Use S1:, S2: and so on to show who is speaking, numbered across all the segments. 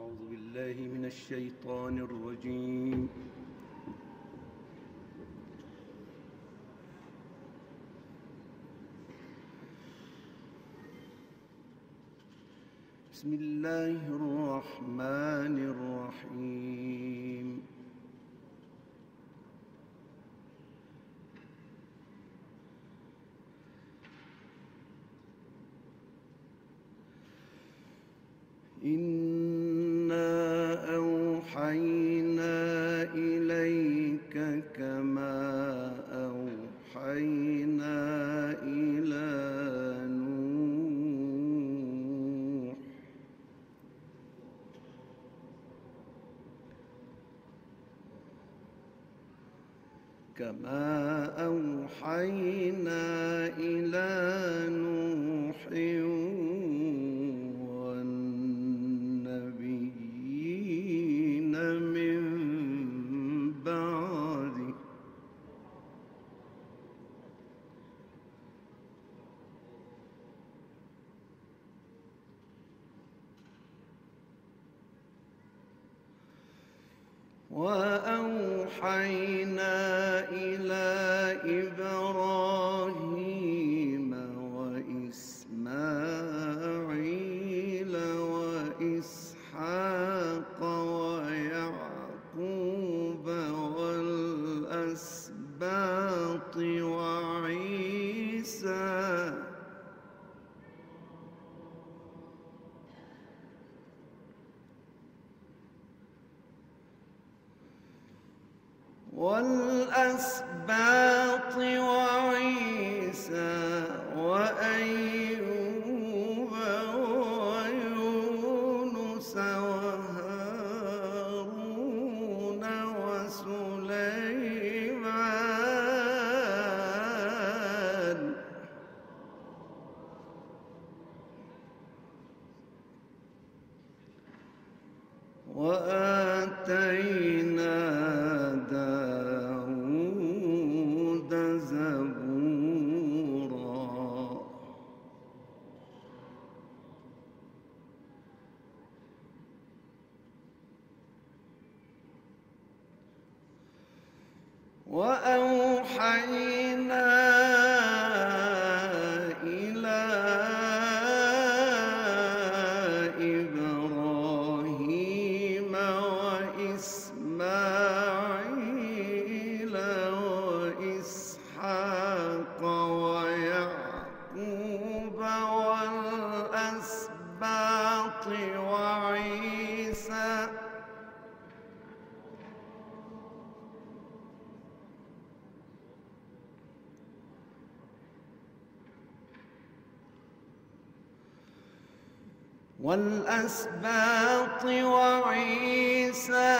S1: أعوذ بالله من الشيطان الرجيم. بسم الله الرحمن الرحيم. إنا حي والأسباط وأوحينا والأسباط وعيسى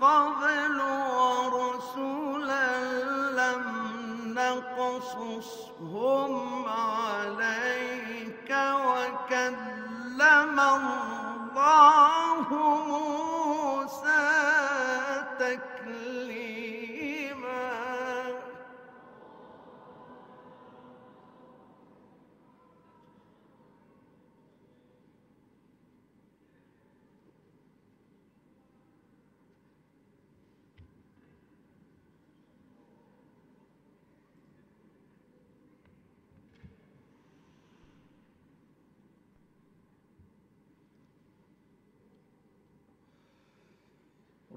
S1: قبل ورسلا لم نقصصهم عليك وكلم الله موسى.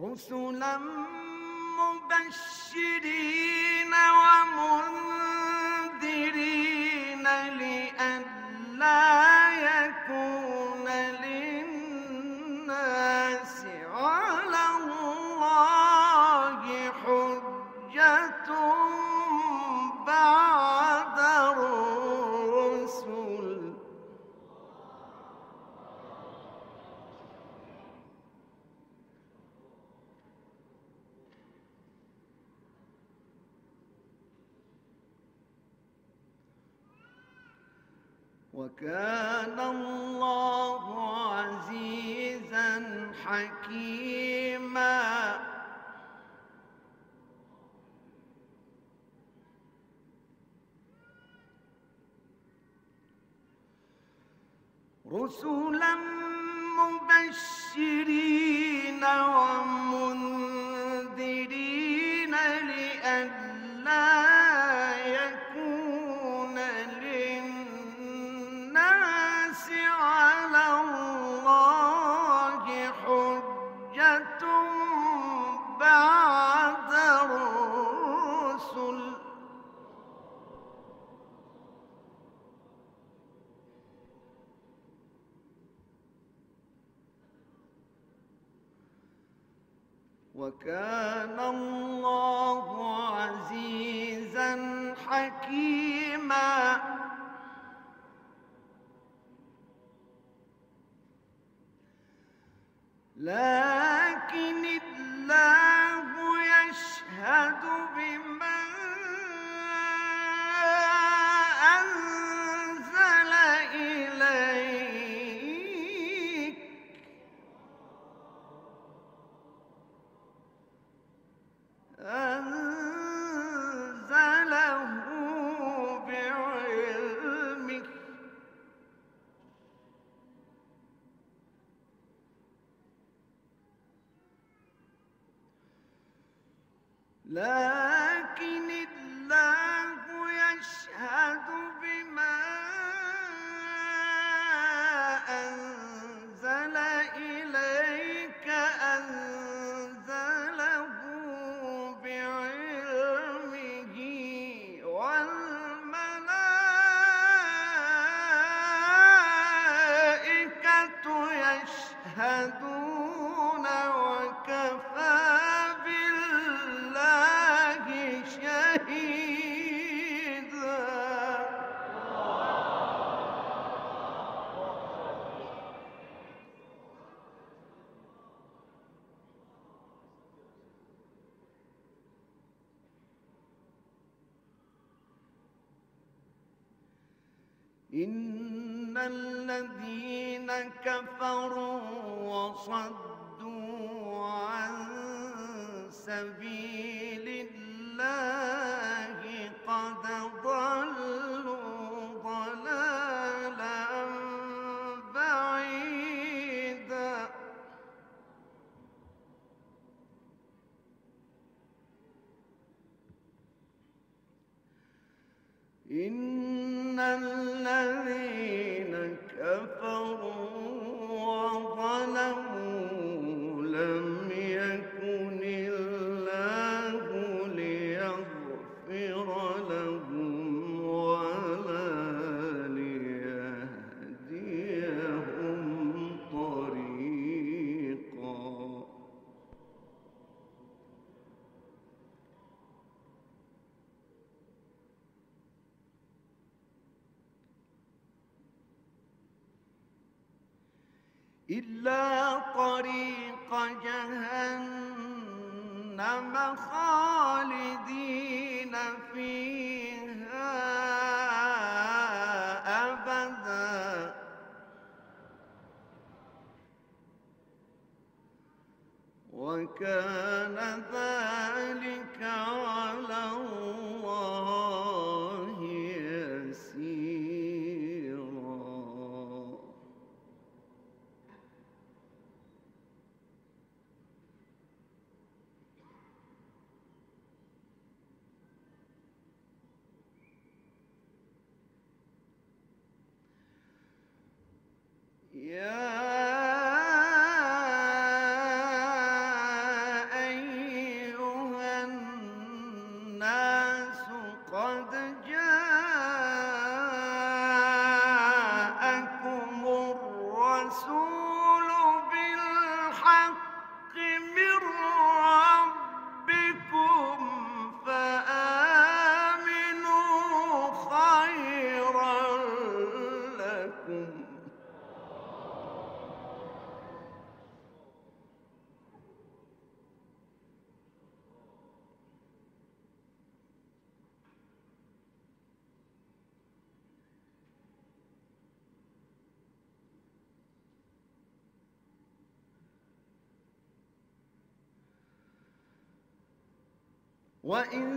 S1: رسلا مبشرين ومنذرين كان الله عزيزا حكيما. رسلا مبشرين ومنذرين وكان الله عزيزا حكيما. لا لا إن الذين كفروا وصدوا عن سبيل وكان ذلك وإن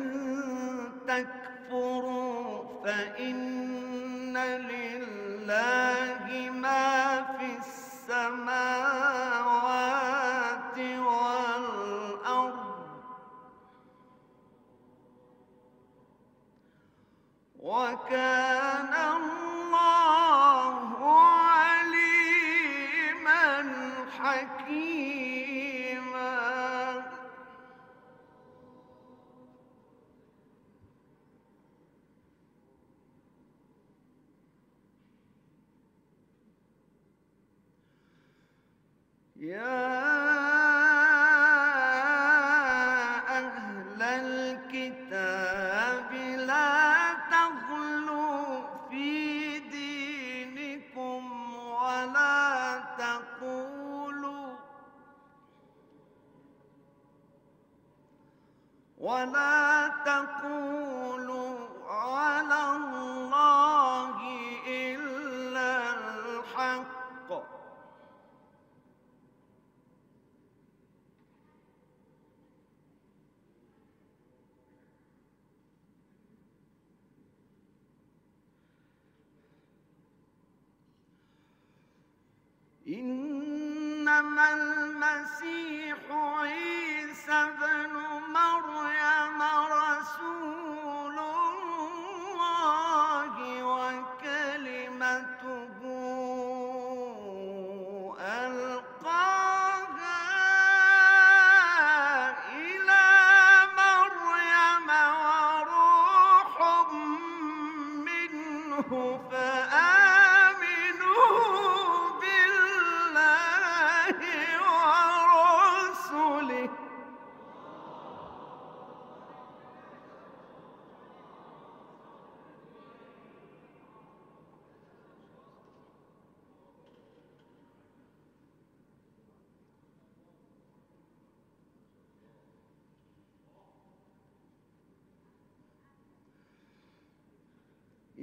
S1: تكفروا فإن لله ما في السماوات والأرض وكان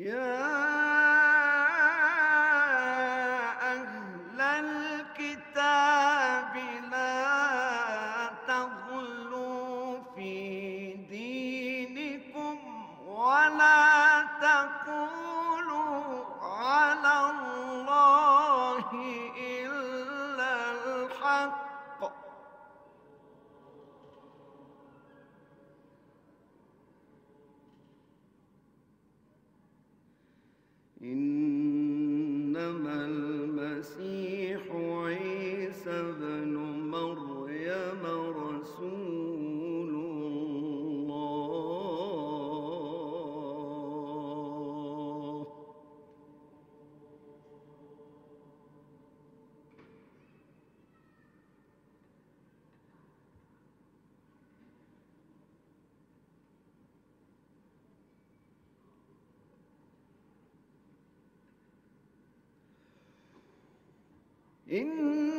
S1: Yeah. إن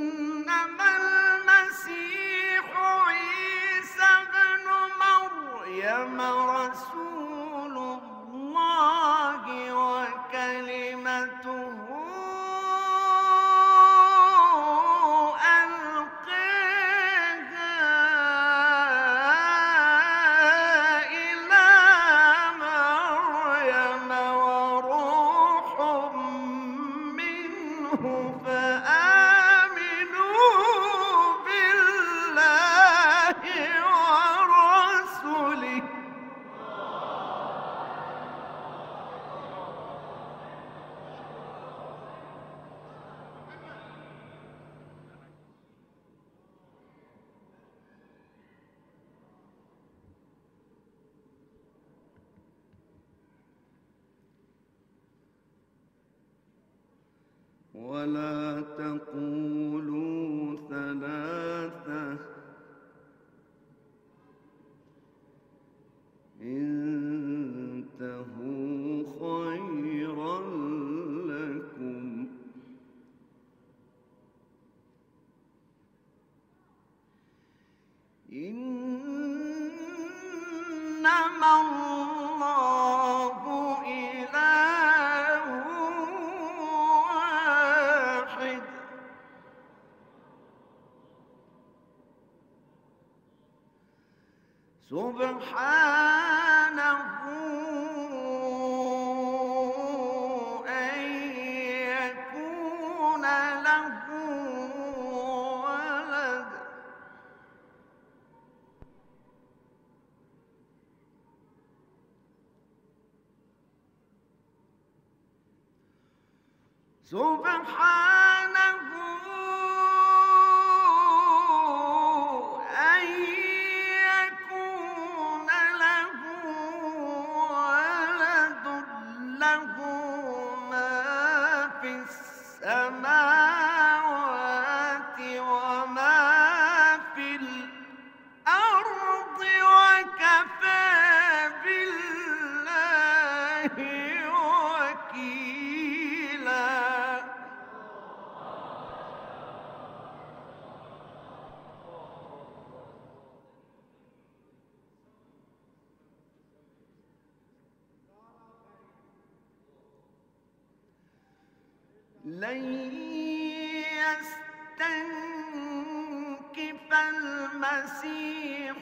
S1: سبحان لن يستنكف المسيح.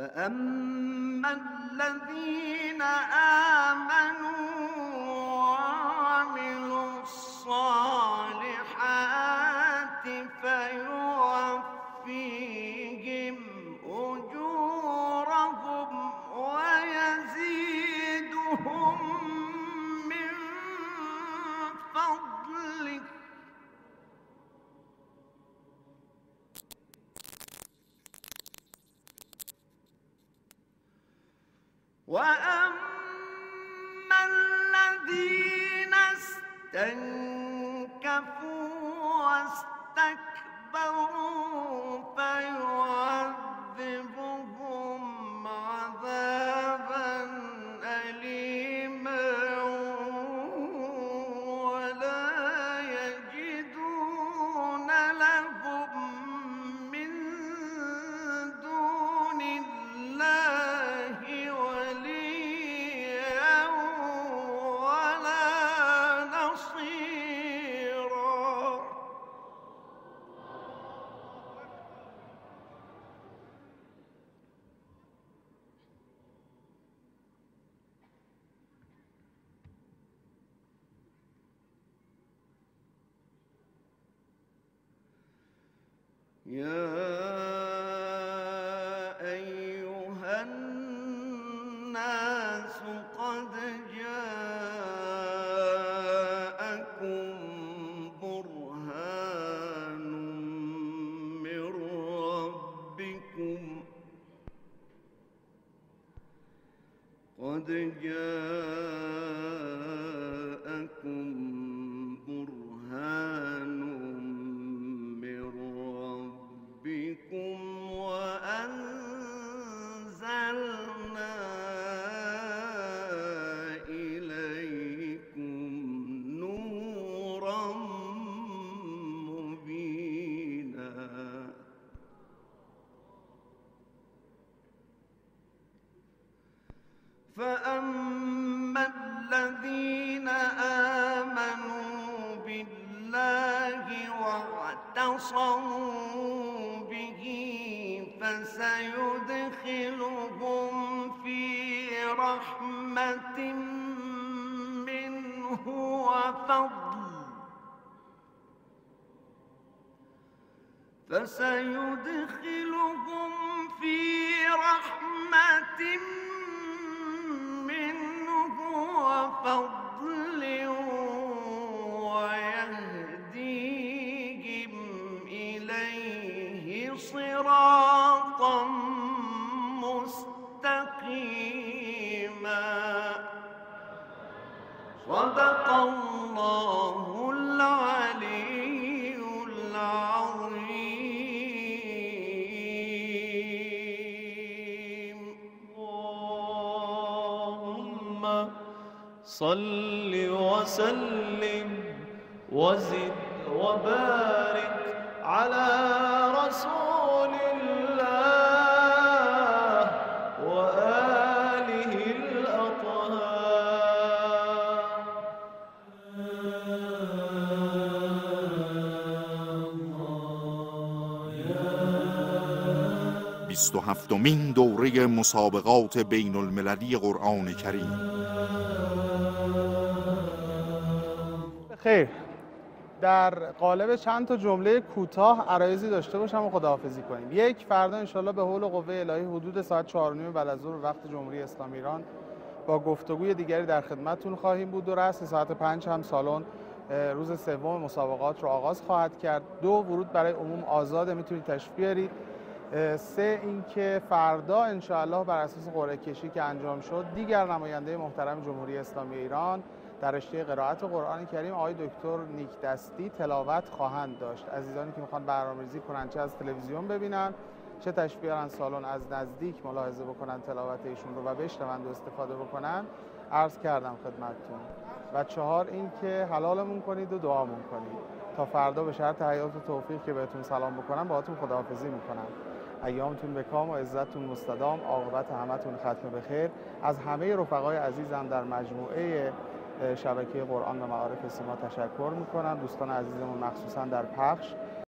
S1: فأما الذين آمنوا وأما الذين استنكفوا واستكبروا يا رحمة
S2: صل وسلم وزد وبارك على رسول الله وآله الأطهار.
S3: بیست و هفتمین دوره مسابقات بین المللی قرآن کریم.
S4: در قالب چند تا جمله کوتاه عرایزی داشته باشم و خداحافظی کنیم. یک فردا انشالله به حول قوه الهی حدود ساعت 4 نیم بعد از وقت جمهوری اسلامی ایران با گفتگوی دیگری در خدمتتون خواهیم بود. و رأس ساعت 5 هم سالن روز سوم مسابقات رو آغاز خواهد کرد. دو ورود برای عموم آزاده می‌تونید تشریف بیارید. سه اینکه فردا انشاءالله بر اساس قرعه کشی که انجام شد دیگر نماینده محترم جمهوری اسلامی ایران در رشته قرائت قرآن کریم آقای دکتر نیک دستی تلاوت خواهند داشت. عزیزانی که می‌خوان برنامه‌ریزی کنن چه از تلویزیون ببینن چه تشریف بیارن سالن از نزدیک ملاحظه بکنن تلاوت ایشون رو و بشنوند و استفاده بکنن عرض کردم خدمتتون. و چهار این که حلالمون کنید و دعامون کنید. تا فردا به شرط حیات و توفیق که بهتون سلام بکنم باهاتون خداحافظی می‌کنم. ایامتون به کام و عزتتون مستدام عاقبت همتون ختم به خیر از همه رفقای عزیزم در مجموعه شبکه قرآن و معارف سیما تشکر می‌کنم دوستان عزیزمون مخصوصا در پخش